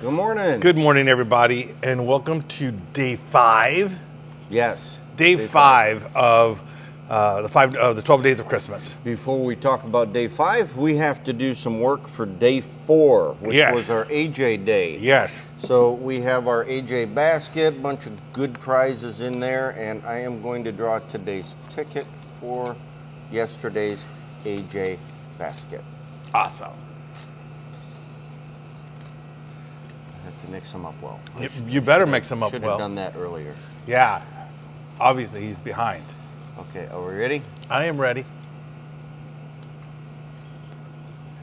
Good morning. Good morning, everybody, and welcome to day five. Yes. Day, Day five, of uh, the five of the twelve days of Christmas. Before we talk about day five, we have to do some work for day four, which Yes. was our AJ day. Yes. So we have our AJ basket, bunch of good prizes in there, and I am going to draw today's ticket for yesterday's AJ basket. Awesome. I have to mix them up well. You, you better mix them up should well. have done that earlier. Yeah. Obviously, he's behind. Okay, are we ready? I am ready.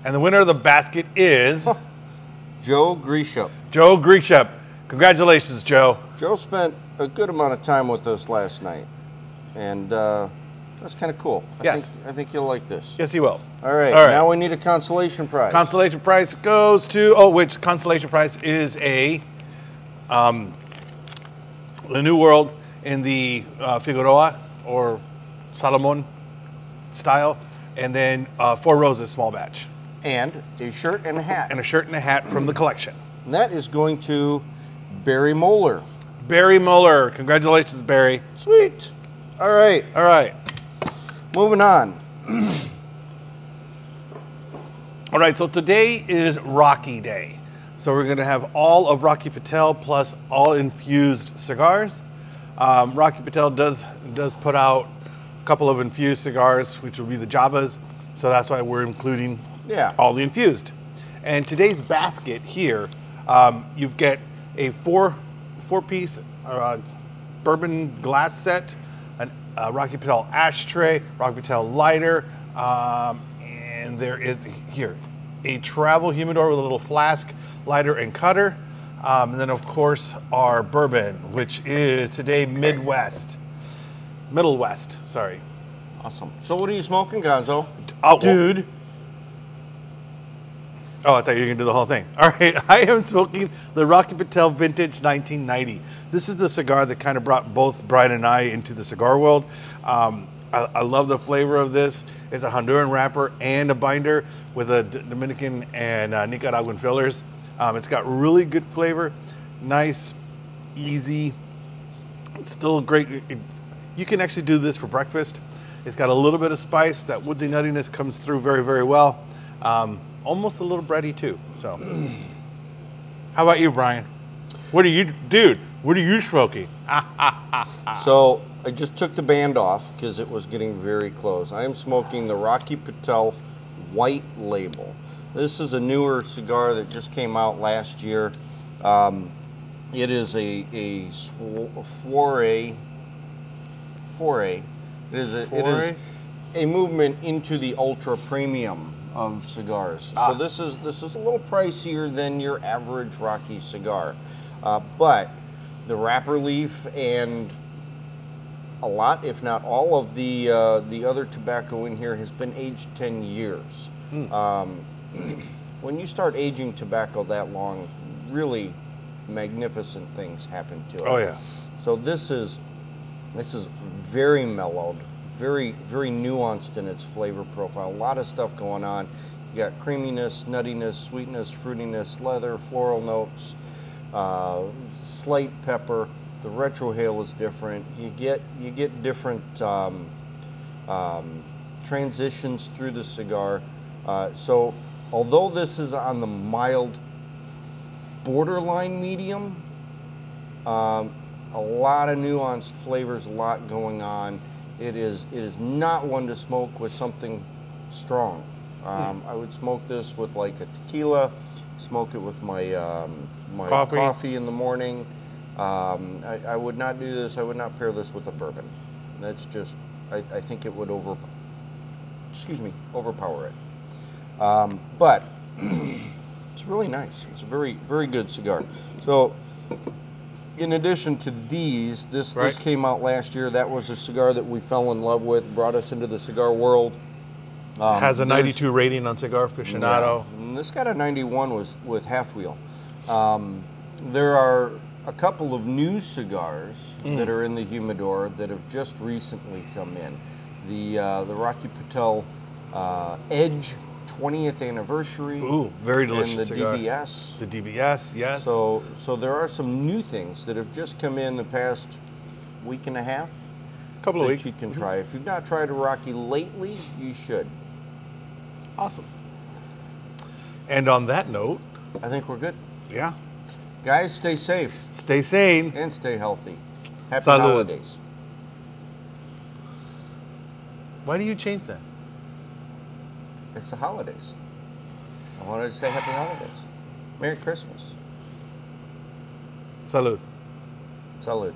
And the winner of the basket is Joe Greishop. Joe Greishop. Congratulations, Joe. Joe spent a good amount of time with us last night, and uh, that's kind of cool. I Yes. think, I think you'll like this. Yes, he will. All right, All right. now we need a consolation prize. Consolation prize goes to oh, which consolation prize is a um, the New World in the uh, Figurado or Salomon style, and then uh, Four Roses small batch, and a shirt and a hat. and a shirt and a hat from the collection. And that is going to Barry Moeller. Barry Muller, congratulations, Barry. Sweet. All right, All right, moving on. all right. So today is Rocky Day, so we're going to have all of Rocky Patel plus all infused cigars. Um, Rocky Patel does does put out a couple of infused cigars, which will be the Javas. So that's why we're including Yeah. all the infused. And today's basket here, um, you get a four four piece uh, bourbon glass set, a Rocky Patel ashtray, Rocky Patel lighter, um, and there is here a travel humidor with a little flask, lighter, and cutter. Um, and then, of course, our bourbon, which is today Midwest, Middle West. Sorry, Awesome. So what are you smoking, Gonzo? Oh, Dude. Oh, I thought you were gonna do the whole thing. All right, I am smoking the Rocky Patel Vintage 1990. This is the cigar that kind of brought both Brian and I into the cigar world. Um, I, I love the flavor of this. It's a Honduran wrapper and a binder with a D- Dominican and uh, Nicaraguan fillers. Um, it's got really good flavor, nice, easy. It's still great. It- you can actually do this for breakfast. It's got a little bit of spice. That woodsy nuttiness comes through very, very well. Um, almost a little bready too. So, how about you, Brian? What are you, dude? What are you smoking? So I just took the band off because it was getting very close. I am smoking the Rocky Patel White Label. This is a newer cigar that just came out last year. Um, it is a a foray. Foray. It is a, Foray? is a movement into the ultra premium of cigars. Ah. So this is this is a little pricier than your average Rocky cigar, uh, but the wrapper leaf and a lot, if not all, of the uh, the other tobacco in here has been aged 10 years. Um, when you start aging tobacco that long, really magnificent things happen to it. Oh, yeah. So this is this is very mellowed, very very nuanced in its flavor profile. A lot of stuff going on. You got creaminess, nuttiness, sweetness, fruitiness, leather, floral notes, uh, slight pepper. The retrohale is different. You get you get different um, um, transitions through the cigar. Uh, so although this is on the mild borderline medium, um, a lot of nuanced flavors, a lot going on. It is it is not one to smoke with something strong. Um, I would smoke this with like a tequila, smoke it with my um, my Coffee. coffee. in the morning. Um, I, I would not do this. I would not pair this with a bourbon. That's just I, I think it would over excuse me overpower it. Um, but it's really nice. It's a very very good cigar. So in addition to these, this Right. this came out last year. That was a cigar that we fell in love with, brought us into the cigar world. Um, Has a 92 rating on Cigar Aficionado. yeah. This got a 91 with with half wheel. Um, there are a couple of new cigars Mm. that are in the humidor that have just recently come in. The uh, the Rocky Patel uh, Edge 20th anniversary. Ooh, very delicious and the cigar. DBS. The DBS, yes. So, so there are some new things that have just come in the past week and a half couple of weeks. you can mm-hmm. try. If you've not tried a Rocky lately, you should. Awesome. And on that note, I think we're good. yeah, Guys, stay safe stay sane. and stay healthy. Happy Salud. holidays. Why do you change that? It's the holidays. I wanted to say happy holidays. Merry Christmas. Salud. Salud.